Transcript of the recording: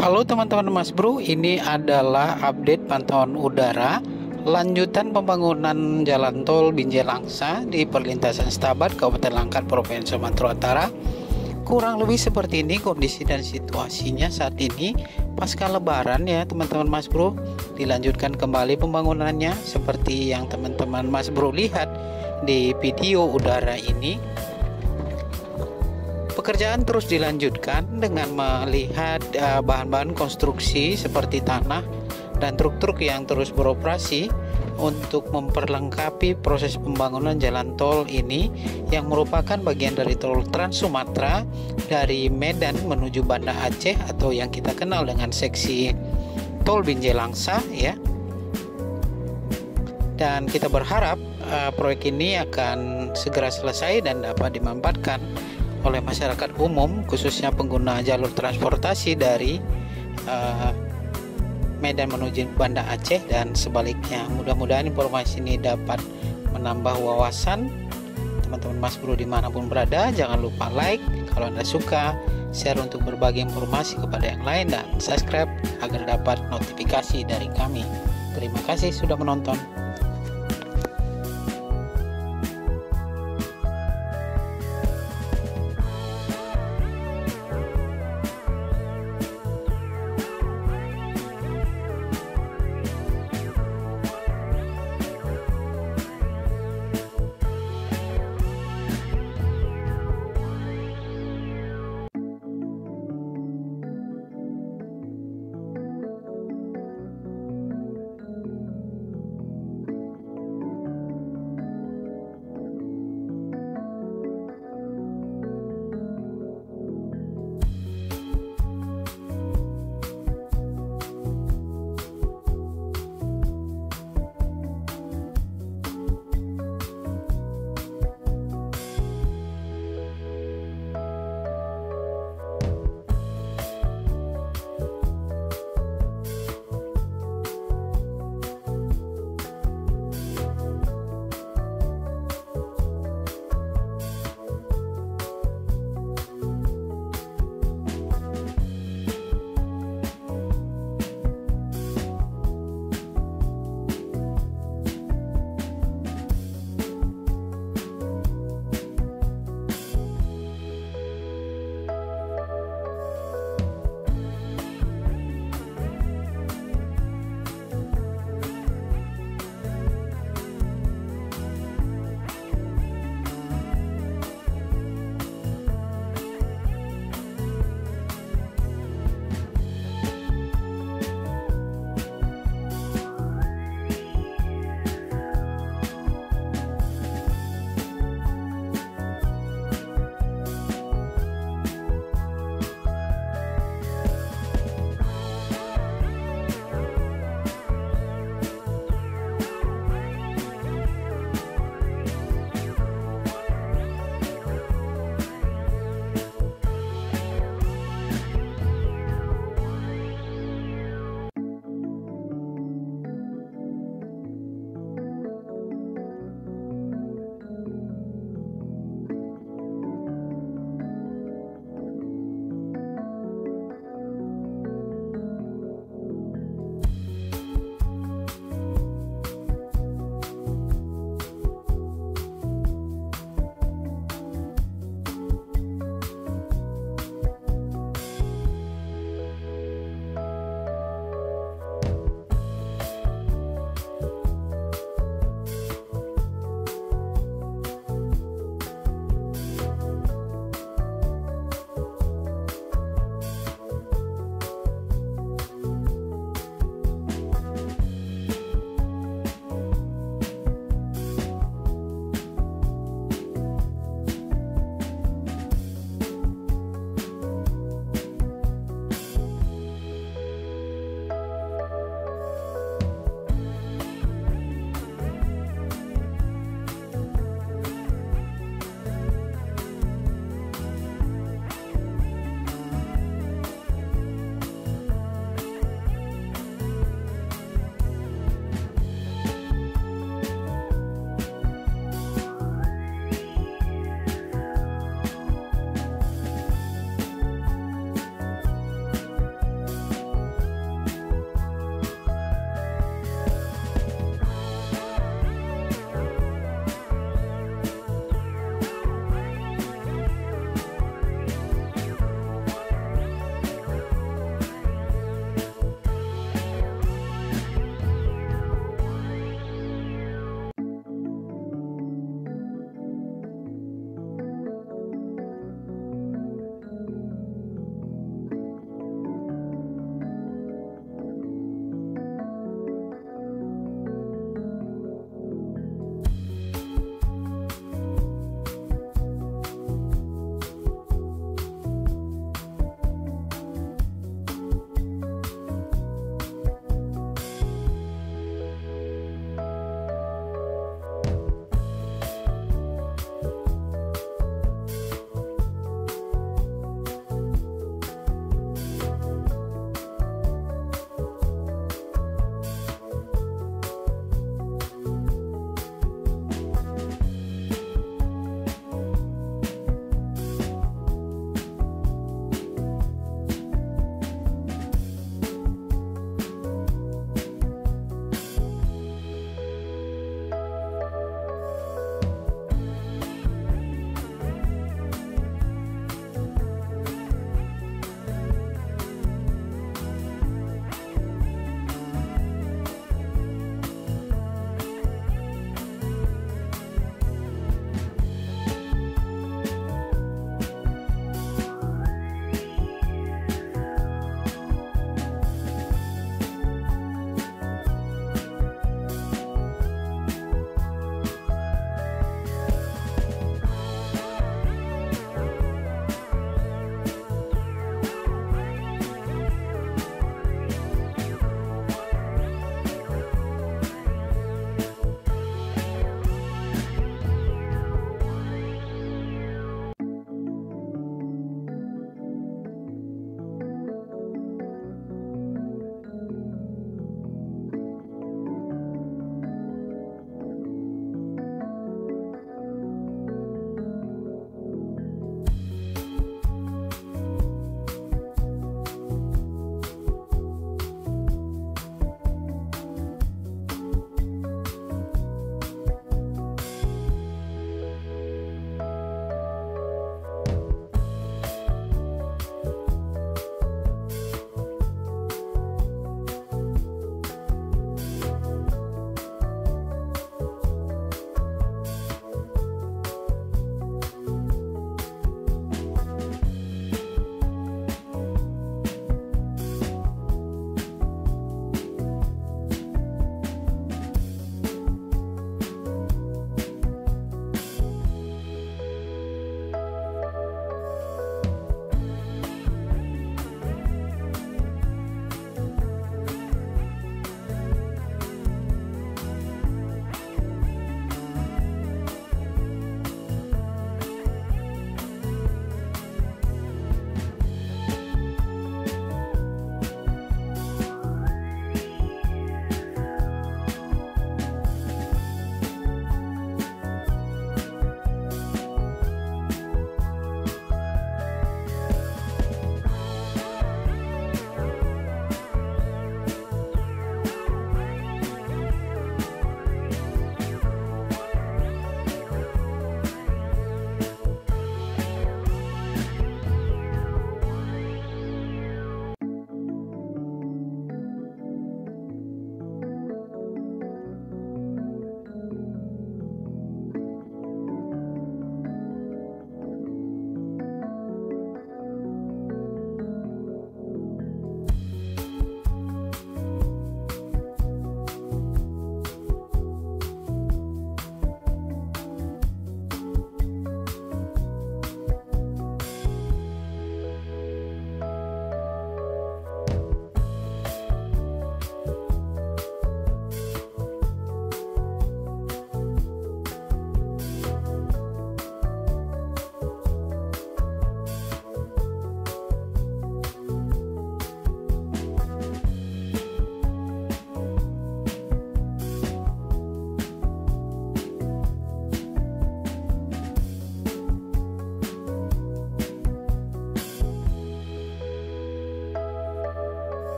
Halo teman-teman Mas Bro, ini adalah update pantauan udara lanjutan pembangunan jalan tol Binjai Langsa di perlintasan Stabat Kabupaten Langkat Provinsi Sumatera Utara. Kurang lebih seperti ini kondisi dan situasinya saat ini pasca lebaran ya teman-teman Mas Bro. Dilanjutkan kembali pembangunannya seperti yang teman-teman Mas Bro lihat di video udara ini Pekerjaan terus dilanjutkan dengan melihat uh, bahan-bahan konstruksi seperti tanah dan truk-truk yang terus beroperasi untuk memperlengkapi proses pembangunan jalan tol ini yang merupakan bagian dari tol Trans Sumatera dari Medan menuju Banda Aceh atau yang kita kenal dengan seksi tol Binjai Langsa ya. Dan kita berharap uh, proyek ini akan segera selesai dan dapat dimanfaatkan oleh masyarakat umum khususnya pengguna jalur transportasi dari uh, Medan menuju Banda Aceh dan sebaliknya. Mudah-mudahan informasi ini dapat menambah wawasan teman-teman Mas Bro di mana pun berada. Jangan lupa like kalau Anda suka, share untuk berbagi informasi kepada yang lain dan subscribe agar dapat notifikasi dari kami. Terima kasih sudah menonton.